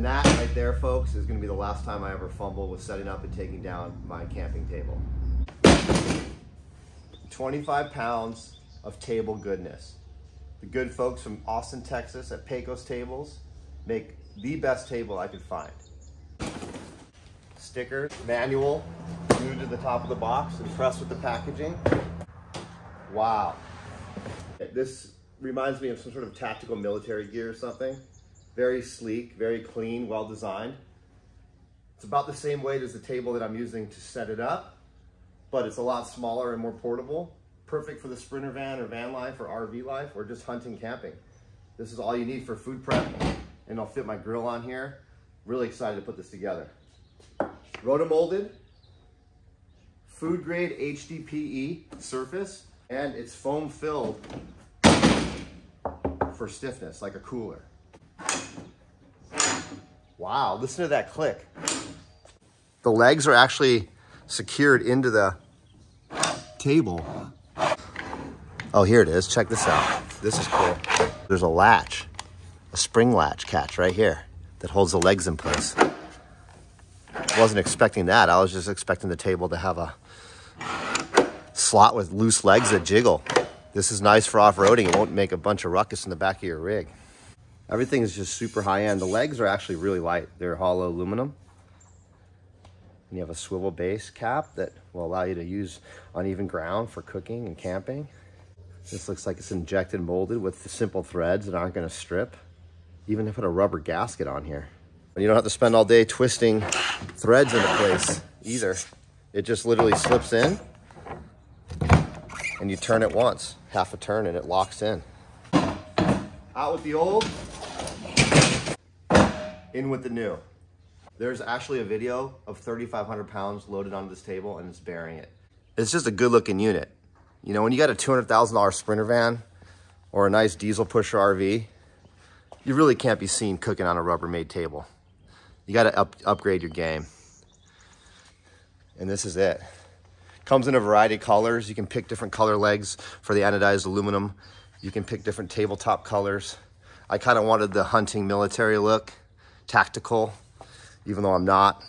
And that right there, folks, is gonna be the last time I ever fumble with setting up and taking down my camping table. 25 pounds of table goodness. The good folks from Austin, Texas at Pecos Tables make the best table I could find. Sticker, manual, glued to the top of the box, impressed with the packaging. Wow. This reminds me of some sort of tactical military gear or something. Very sleek, very clean, well designed. It's about the same weight as the table that I'm using to set it up, but it's a lot smaller and more portable. Perfect for the sprinter van or van life or RV life or just hunting camping. This is all you need for food prep and I'll fit my grill on here. Really excited to put this together. Rotomolded, food grade HDPE surface, and it's foam filled for stiffness, like a cooler. Wow, listen to that click. The legs are actually secured into the table. Oh, here it is. Check this out. This is cool. There's a latch, a spring latch catch right here that holds the legs in place. Wasn't expecting that. I was just expecting the table to have a slot with loose legs that jiggle. This is nice for off-roading. It won't make a bunch of ruckus in the back of your rig. Everything is just super high end. The legs are actually really light. They're hollow aluminum. And you have a swivel base cap that will allow you to use uneven ground for cooking and camping. This looks like it's injected molded with simple threads that aren't gonna strip. Even put a rubber gasket on here. And you don't have to spend all day twisting threads into place either. It just literally slips in and you turn it once, half a turn and it locks in. Out with the old, in with the new. There's actually a video of 3,500 pounds loaded onto this table and it's bearing it. It's just a good looking unit. You know, when you got a $200,000 Sprinter van or a nice diesel pusher RV, you really can't be seen cooking on a Rubbermaid table. You got to up, upgrade your game. And this is it. Comes in a variety of colors. You can pick different color legs for the anodized aluminum. You can pick different tabletop colors. I kind of wanted the hunting military look, tactical, even though I'm not.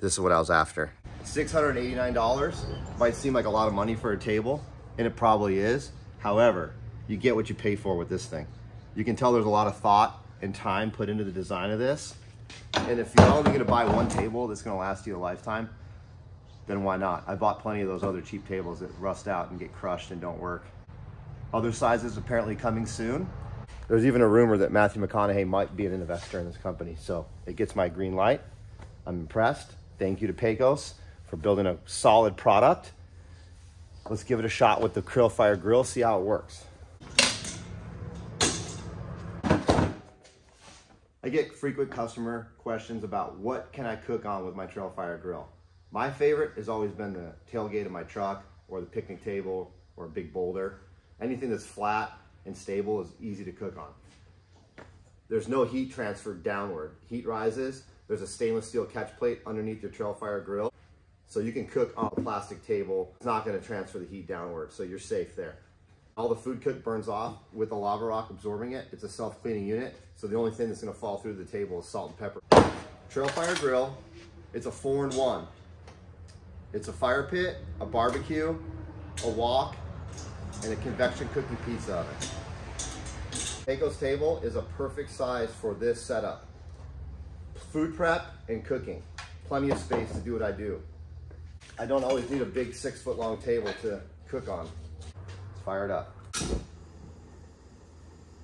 This is what I was after. $689 might seem like a lot of money for a table, and it probably is. However, you get what you pay for with this thing. You can tell there's a lot of thought and time put into the design of this. And if you're only gonna buy one table that's gonna last you a lifetime, then why not? I bought plenty of those other cheap tables that rust out and get crushed and don't work. Other sizes apparently coming soon. There's even a rumor that Matthew McConaughey might be an investor in this company. So it gets my green light. I'm impressed. Thank you to Pecos for building a solid product. Let's give it a shot with the Trail Fire Grill, see how it works. I get frequent customer questions about what can I cook on with my Trail Fire Grill. My favorite has always been the tailgate of my truck or the picnic table or a big boulder. Anything that's flat and stable is easy to cook on. There's no heat transfer downward. Heat rises, there's a stainless steel catch plate underneath your trail fire grill. So you can cook on a plastic table. It's not gonna transfer the heat downward, so you're safe there. All the food cook burns off with the lava rock absorbing it. It's a self-cleaning unit, so the only thing that's gonna fall through the table is salt and pepper. Trail fire grill, it's a four in one. It's a fire pit, a barbecue, a wok, and a convection cooking pizza oven. Pecos table is a perfect size for this setup. Food prep and cooking. Plenty of space to do what I do. I don't always need a big six foot long table to cook on. Let's fire it up.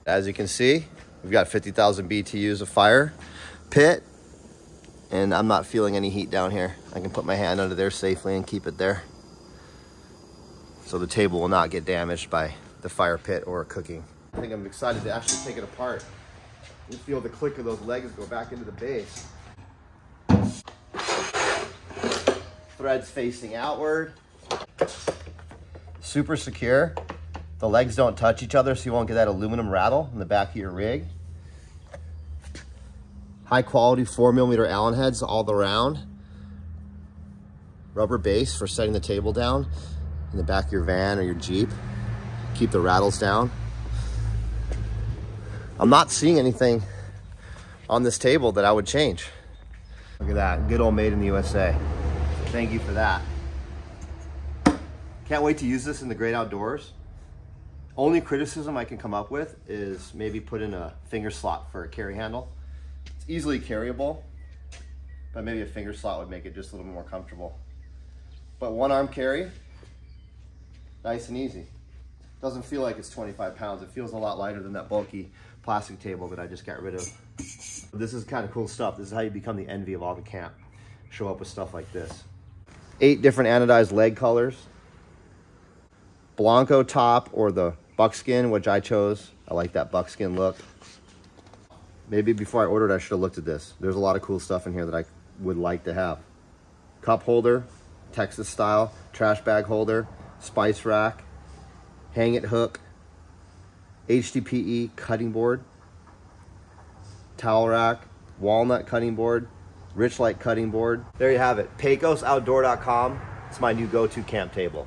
As you can see, we've got 50,000 BTUs of fire pit and I'm not feeling any heat down here. I can put my hand under there safely and keep it there. So the table will not get damaged by the fire pit or cooking. I think I'm excited to actually take it apart and feel the click of those legs go back into the base. Threads facing outward. Super secure. The legs don't touch each other so you won't get that aluminum rattle in the back of your rig high quality four millimeter Allen heads all around. Rubber base for setting the table down in the back of your van or your Jeep. Keep the rattles down. I'm not seeing anything on this table that I would change. Look at that, good old made in the USA. Thank you for that. Can't wait to use this in the great outdoors. Only criticism I can come up with is maybe put in a finger slot for a carry handle. It's easily carryable, but maybe a finger slot would make it just a little more comfortable. But one arm carry, nice and easy. Doesn't feel like it's 25 pounds. It feels a lot lighter than that bulky plastic table that I just got rid of. This is kind of cool stuff. This is how you become the envy of all the camp. Show up with stuff like this. Eight different anodized leg colors. Blanco top or the buckskin, which I chose. I like that buckskin look. Maybe before I ordered, I should have looked at this. There's a lot of cool stuff in here that I would like to have. Cup holder, Texas style, trash bag holder, spice rack, hang it hook, HDPE cutting board, towel rack, walnut cutting board, Richlite cutting board. There you have it, pecosOutdoor.com. It's my new go-to camp table.